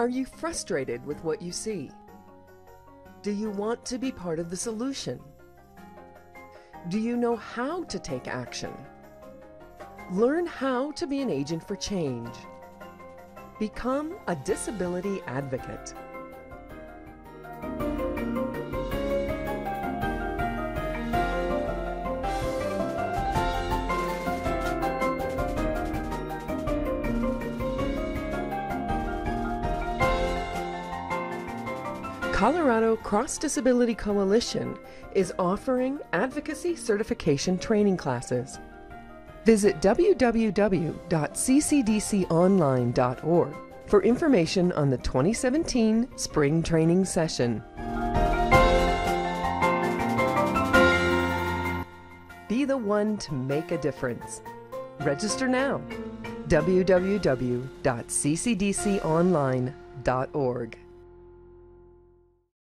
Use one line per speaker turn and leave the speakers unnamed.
Are you frustrated with what you see? Do you want to be part of the solution? Do you know how to take action? Learn how to be an agent for change. Become a disability advocate. Colorado Cross Disability Coalition is offering advocacy certification training classes. Visit www.ccdconline.org for information on the 2017 spring training session. Be the one to make a difference. Register now. www.ccdconline.org.